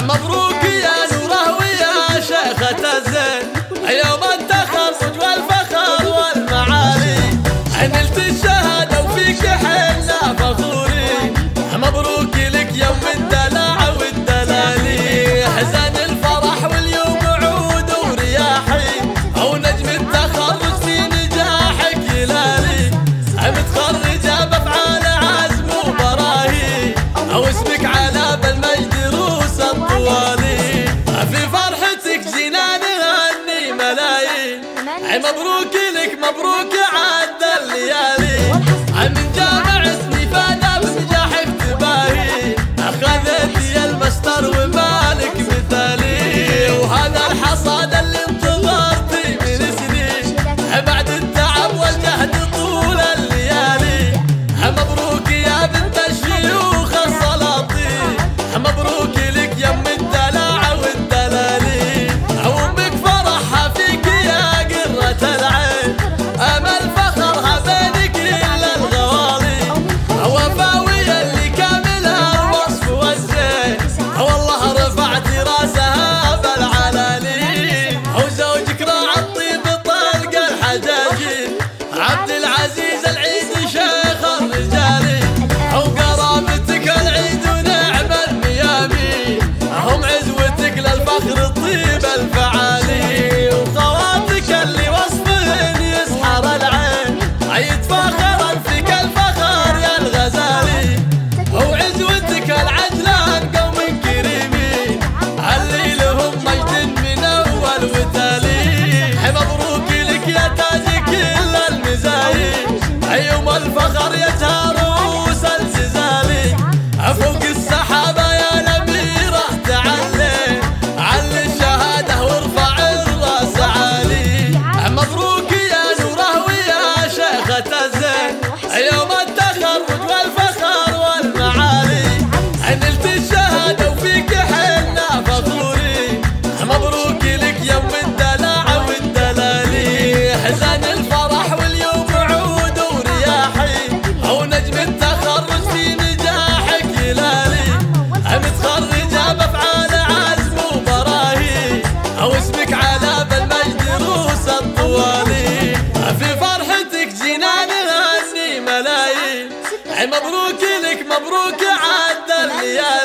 مبروك مبروك لك مبروك عد الليالي مبروك لك مبروك عدى الليالي